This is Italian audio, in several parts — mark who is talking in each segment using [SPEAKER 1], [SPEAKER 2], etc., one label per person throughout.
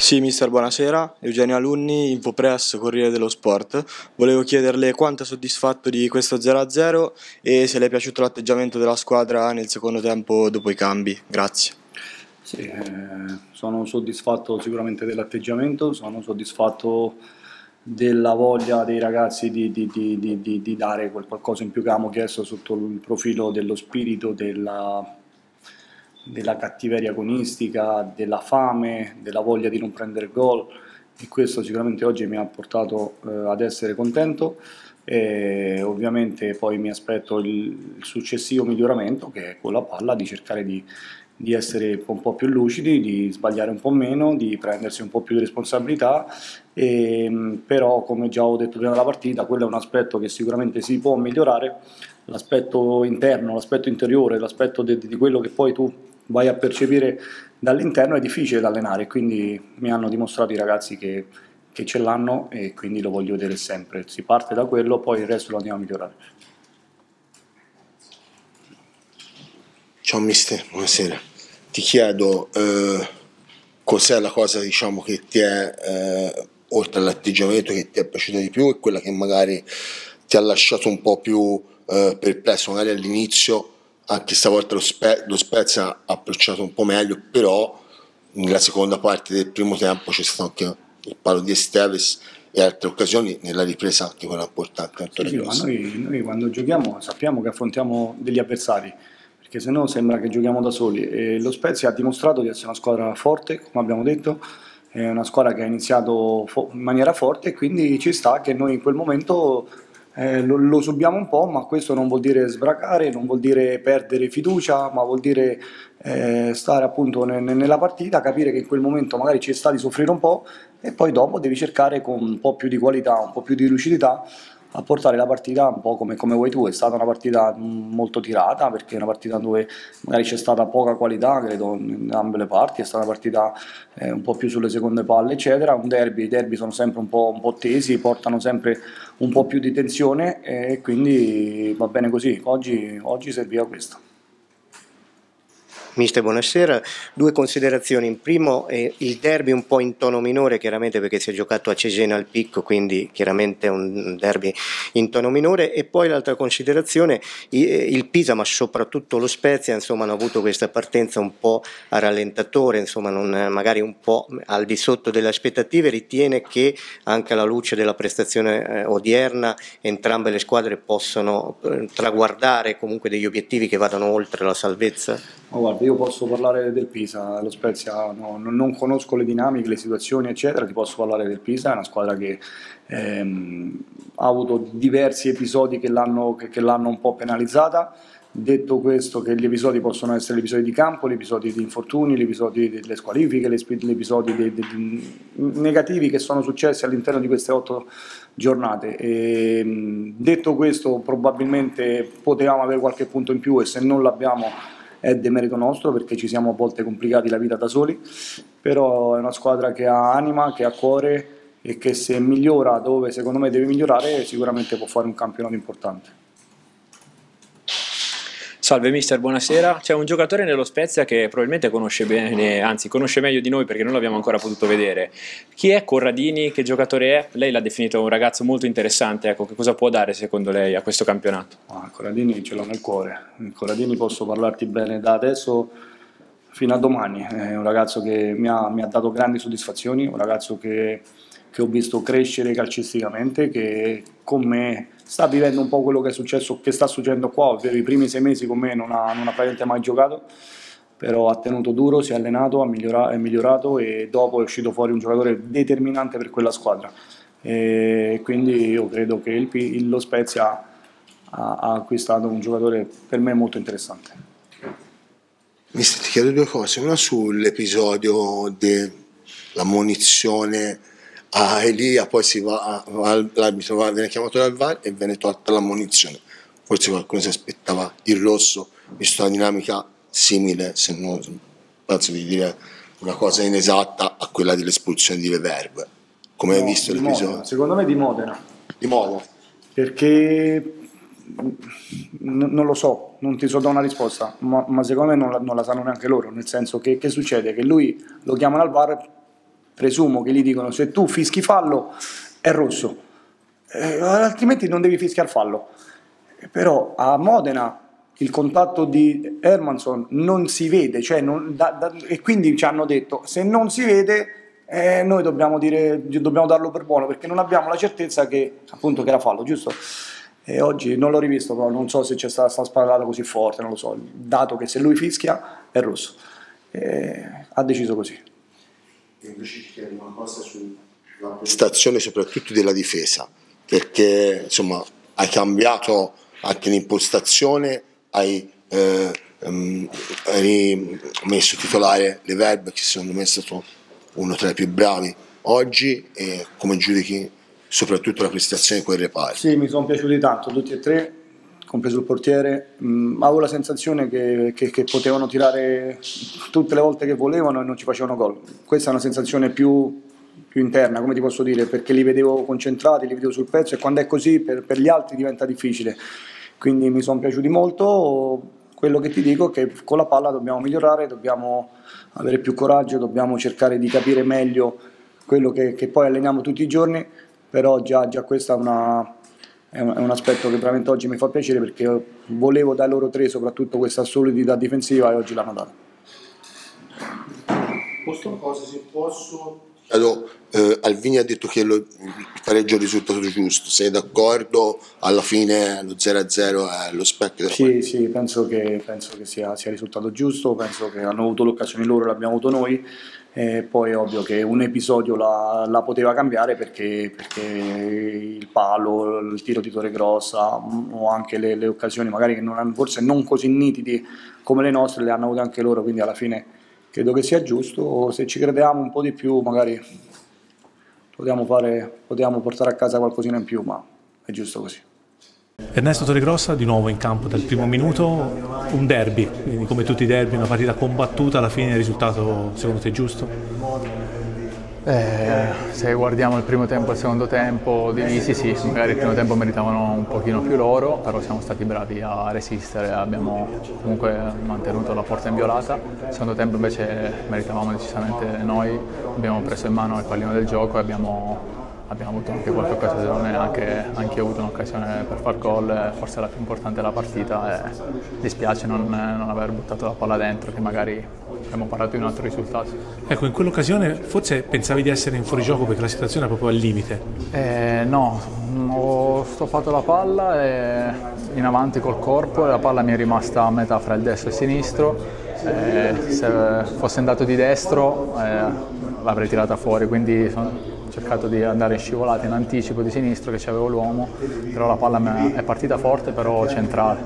[SPEAKER 1] Sì, mister, buonasera. Eugenio Alunni, Infopress, Corriere dello Sport. Volevo chiederle quanto è soddisfatto di questo 0-0 e se le è piaciuto l'atteggiamento della squadra nel secondo tempo dopo i cambi. Grazie.
[SPEAKER 2] Sì, eh, sono soddisfatto sicuramente dell'atteggiamento, sono soddisfatto della voglia dei ragazzi di, di, di, di, dare qualcosa in più che abbiamo chiesto sotto il profilo dello spirito, della della cattiveria agonistica, della fame, della voglia di non prendere gol. E questo sicuramente oggi mi ha portato eh, ad essere contento. E ovviamente poi mi aspetto il, successivo miglioramento che è con la palla di cercare di, di essere un po' più lucidi, di sbagliare un po' meno, di prendersi un po' più di responsabilità, e, però come già ho detto prima della partita, quello è un aspetto che sicuramente si può migliorare, l'aspetto interno, l'aspetto interiore, l'aspetto di quello che poi tu vai a percepire dall'interno è difficile da allenare, quindi mi hanno dimostrato i ragazzi che, che ce l'hanno e quindi lo voglio vedere sempre. Si parte da quello, poi il resto lo andiamo a migliorare.
[SPEAKER 3] Ciao mister, buonasera. Ti chiedo eh, cos'è la cosa diciamo, che ti è, eh, oltre all'atteggiamento che ti è piaciuta di più e quella che magari ti ha lasciato un po' più eh, perplesso, magari all'inizio anche stavolta lo, Spe- lo Spezia ha approcciato un po' meglio, però nella seconda parte del primo tempo c'è stato anche il palo di Esteves e altre occasioni nella ripresa anche quella importante.
[SPEAKER 2] Sì, sì, ma noi, noi, quando giochiamo sappiamo che affrontiamo degli avversari, perché se no sembra che giochiamo da soli e lo Spezia ha dimostrato di essere una squadra forte, come abbiamo detto, è una squadra che ha iniziato in maniera forte e quindi ci sta che noi in quel momento eh, lo, lo, subiamo un po', ma questo non vuol dire sbracare, non vuol dire perdere fiducia, ma vuol dire eh, stare appunto ne, nella partita, capire che in quel momento magari ci sta di soffrire un po' e poi dopo devi cercare con un po' più di qualità, un po' più di lucidità a portare la partita un po' come, come vuoi tu. È stata una partita molto tirata perché è una partita dove magari c'è stata poca qualità, credo, in ambe le parti. È stata una partita eh, un po' più sulle seconde palle, eccetera. Un derby, i derby sono sempre un po', un po', tesi, portano sempre un po' più di tensione e quindi va bene così. Oggi, oggi serviva questo.
[SPEAKER 4] Mister, buonasera. Due considerazioni. In primo, eh, il derby un po' in tono minore, chiaramente perché si è giocato a Cesena al picco, quindi chiaramente un derby in tono minore. E poi l'altra considerazione, il Pisa, ma soprattutto lo Spezia, insomma, hanno avuto questa partenza un po' a rallentatore, insomma, non, magari un po' al di sotto delle aspettative. Ritiene che anche alla luce della prestazione eh, odierna entrambe le squadre possano eh, traguardare comunque degli obiettivi che vadano oltre la salvezza?
[SPEAKER 2] Oh, guarda, io posso parlare del Pisa, lo Spezia no, non conosco le dinamiche, le situazioni eccetera, ti posso parlare del Pisa, è una squadra che ehm, ha avuto diversi episodi che l'hanno, che, che l'hanno un po' penalizzata, detto questo che gli episodi possono essere gli episodi di campo, gli episodi di infortuni, gli episodi delle squalifiche, gli episodi de, de, de, negativi che sono successi all'interno di queste otto giornate. E, ehm, detto questo probabilmente potevamo avere qualche punto in più e se non l'abbiamo è demerito nostro perché ci siamo a volte complicati la vita da soli, però è una squadra che ha anima, che ha cuore e che se migliora dove secondo me deve migliorare sicuramente può fare un campionato importante.
[SPEAKER 5] Salve mister, buonasera. C'è un giocatore nello Spezia che probabilmente conosce bene, anzi conosce meglio di noi perché non l'abbiamo ancora potuto vedere. Chi è Corradini? Che giocatore è? Lei l'ha definito un ragazzo molto interessante, ecco, che cosa può dare secondo lei a questo campionato?
[SPEAKER 2] Ah, Corradini ce l'ho nel cuore. Corradini posso parlarti bene da adesso fino a domani. È un ragazzo che mi ha, mi ha dato grandi soddisfazioni, un ragazzo che, che ho visto crescere calcisticamente, che con me sta vivendo un po' quello che è successo, che sta succedendo qua, ovvero i primi sei mesi con me non ha, non ha praticamente mai giocato, però ha tenuto duro, si è allenato, ha migliorato, è migliorato e dopo è uscito fuori un giocatore determinante per quella squadra. E quindi io credo che il, lo Spezia ha, ha acquistato un giocatore per me molto interessante.
[SPEAKER 3] Mister, ti chiedo due cose, una sull'episodio della munizione a Elia, poi si va, l'arbitro viene chiamato dal VAR e viene tolta l'ammonizione. Forse qualcuno si aspettava il rosso, visto una dinamica simile, se non penso di dire una cosa inesatta a quella dell'espulsione di Reverb. Come no, hai visto l'episodio?
[SPEAKER 2] Secondo me di Modena.
[SPEAKER 3] Di Modena.
[SPEAKER 2] Perché non lo so, non ti so dare una risposta, ma, ma secondo me non la, non la, sanno neanche loro, nel senso che, che succede? Che lui lo chiamano al VAR presumo che gli dicono se tu fischi fallo è rosso, eh, altrimenti non devi fischiare fallo. Però a Modena il contatto di Hermanson non si vede, cioè non, da, da, e quindi ci hanno detto se non si vede eh, noi dobbiamo, dire, dobbiamo darlo per buono perché non abbiamo la certezza che, appunto, che era fallo, giusto? E oggi non l'ho rivisto, però non so se c'è stata questa sparata così forte, non lo so, dato che se lui fischia è rosso. E ha deciso così.
[SPEAKER 3] Invece ti chiedo una cosa sulla prestazione soprattutto della difesa, perché insomma hai cambiato anche l'impostazione, hai, eh, um, hai messo titolare le verbe che secondo me è stato uno tra i più bravi oggi e come giudichi soprattutto la prestazione di quel reparto?
[SPEAKER 2] Sì, mi sono piaciuti tanto tutti e tre, compreso il portiere. Mm, avevo la sensazione che, che, che, potevano tirare tutte le volte che volevano e non ci facevano gol. Questa è una sensazione più, più, interna, come ti posso dire, perché li vedevo concentrati, li vedevo sul pezzo e quando è così per, per gli altri diventa difficile. Quindi mi sono piaciuti molto. Quello che ti dico è che con la palla dobbiamo migliorare, dobbiamo avere più coraggio, dobbiamo cercare di capire meglio quello che, che poi alleniamo tutti i giorni, però già, già questo è, una, è, un, è, un, aspetto che veramente oggi mi fa piacere perché volevo dai loro tre soprattutto questa solidità difensiva e oggi l'hanno data.
[SPEAKER 3] Posso una cosa se posso? Allora, eh, Alvini ha detto che lo, il pareggio è il risultato giusto, sei d'accordo? Alla fine lo 0-0 è lo specchio?
[SPEAKER 2] Sì, sì, penso che, penso che sia, sia, il risultato giusto, penso che hanno avuto l'occasione loro, l'abbiamo avuto noi, e poi è ovvio che un episodio la, la poteva cambiare perché, perché, il palo, il tiro di Torre Grossa o anche le, le occasioni magari che non, forse non così nitidi come le nostre le hanno avute anche loro, quindi alla fine credo che sia giusto, se ci crediamo un po' di più magari potevamo, fare, potevamo portare a casa qualcosina in più, ma è giusto così.
[SPEAKER 6] Ernesto Torregrossa di nuovo in campo dal primo minuto, un derby, quindi come tutti i derby una partita combattuta, alla fine il risultato secondo te giusto?
[SPEAKER 7] Eh, se guardiamo il primo tempo e il secondo tempo divisi, sì, magari il primo tempo meritavano un pochino più loro, però siamo stati bravi a resistere, abbiamo comunque mantenuto la porta inviolata. Il secondo tempo invece meritavamo decisamente noi, abbiamo preso in mano il pallino del gioco e abbiamo abbiamo avuto anche qualche occasione, anche, anche io ho avuto un'occasione per far gol, forse la più importante della partita e dispiace non, non aver buttato la palla dentro che magari abbiamo parlato di un altro risultato.
[SPEAKER 6] Ecco, in quell'occasione forse pensavi di essere in fuorigioco perché la situazione era proprio al limite?
[SPEAKER 7] Eh, no, ho stoppato la palla in avanti col corpo e la palla mi è rimasta a metà fra il destro e il sinistro. Eh, se fosse andato di destro eh, l'avrei tirata fuori, quindi sono, cercato di andare in scivolata in anticipo di sinistro che c'avevo l'uomo, però la palla è partita forte però centrale,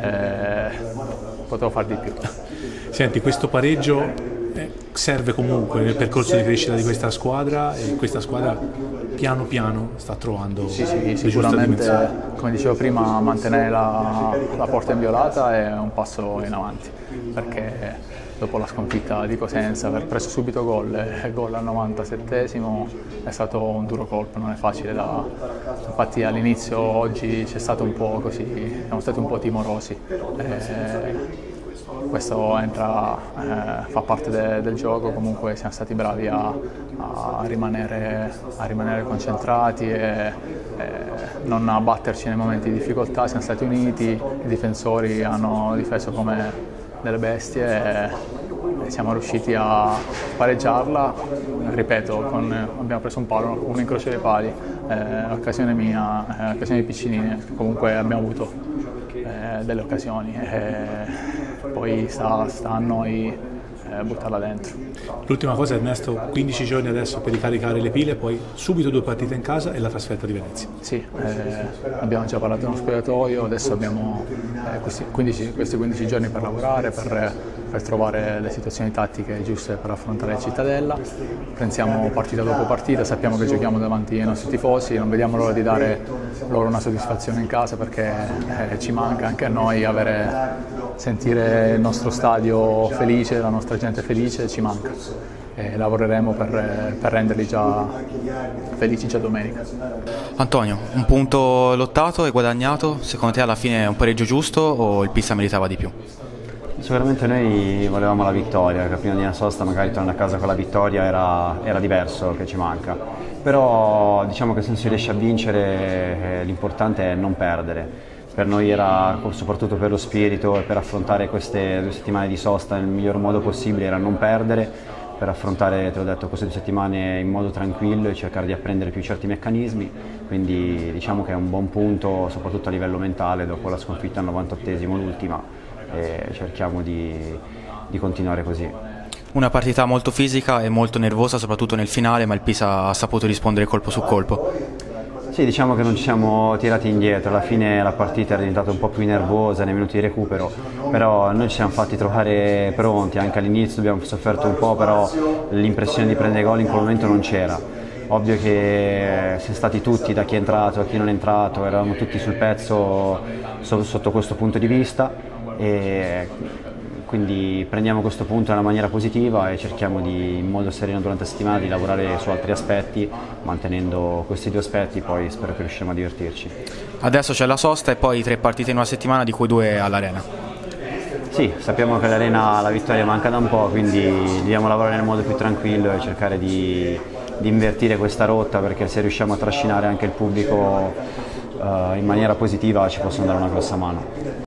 [SPEAKER 7] eh, potevo far di più.
[SPEAKER 6] Senti, questo pareggio eh, serve comunque nel percorso di crescita di questa squadra e questa squadra piano piano sta trovando
[SPEAKER 7] sì, sì, sicuramente come dicevo prima mantenere la, la, porta inviolata è un passo in avanti perché dopo la sconfitta di Cosenza aver preso subito gol e gol al 97esimo è stato un duro colpo non è facile da infatti all'inizio oggi c'è stato un po' così siamo stati un po' timorosi. E, questo entra, eh, fa parte de, del gioco, comunque siamo stati bravi a, a, rimanere, a rimanere, concentrati e, e, non abbatterci nei momenti di difficoltà, siamo stati uniti, i difensori hanno difeso come delle bestie e, siamo riusciti a pareggiarla, ripeto, con, abbiamo preso un palo, un incrocio dei pali, eh, occasione mia, eh, occasione di piccinini, comunque abbiamo avuto eh, delle occasioni. Eh, poi sta, sta a noi eh, buttarla dentro.
[SPEAKER 6] L'ultima cosa Ernesto, 15 giorni adesso per ricaricare le pile, poi subito due partite in casa e la trasferta di Venezia.
[SPEAKER 7] Sì, eh, abbiamo già parlato dello spogliatoio, adesso abbiamo eh, questi, 15, questi 15 giorni per lavorare, per per trovare le situazioni tattiche giuste per affrontare il Cittadella. Pensiamo partita dopo partita, sappiamo che giochiamo davanti ai nostri tifosi, non vediamo l'ora di dare loro una soddisfazione in casa perché eh, ci manca anche a noi avere, sentire il nostro stadio felice, la nostra gente felice, ci manca. E lavoreremo per, per renderli già felici già domenica.
[SPEAKER 8] Antonio, un punto lottato e guadagnato, secondo te alla fine è un pareggio giusto o il Pisa meritava di più? Sicuramente noi volevamo la vittoria, che prima di una sosta magari tornare a casa con la vittoria era, era diverso che ci manca, però diciamo che se non si riesce a vincere eh, l'importante è non perdere. Per noi era, soprattutto per lo spirito e per affrontare queste due settimane di sosta nel miglior modo possibile, era non perdere, per affrontare, te l'ho detto, queste due settimane in modo tranquillo e cercare di apprendere più certi meccanismi, quindi diciamo che è un buon punto soprattutto a livello mentale dopo la sconfitta al 98esimo l'ultima e cerchiamo di, di continuare così.
[SPEAKER 9] Una partita molto fisica e molto nervosa, soprattutto nel finale, ma il Pisa ha saputo rispondere colpo su colpo.
[SPEAKER 8] Sì, diciamo che non ci siamo tirati indietro, alla fine la partita era diventata un po' più nervosa nei minuti di recupero, però noi ci siamo fatti trovare pronti, anche all'inizio abbiamo sofferto un po', però l'impressione di prendere gol in quel momento non c'era. Ovvio che siamo stati tutti, da chi è entrato a chi non è entrato, eravamo tutti sul pezzo sotto questo punto di vista. E quindi prendiamo questo punto nella maniera positiva e cerchiamo di, in modo sereno durante la settimana di lavorare su altri aspetti, mantenendo questi due aspetti, poi spero che riusciremo a divertirci.
[SPEAKER 9] Adesso c'è la sosta e poi tre partite in una settimana, di cui due all'Arena.
[SPEAKER 8] Sì, sappiamo che l'Arena la vittoria manca da un po', quindi dobbiamo lavorare nel modo più tranquillo e cercare di, di invertire questa rotta perché se riusciamo a trascinare anche il pubblico uh, in maniera positiva ci possono dare una grossa mano.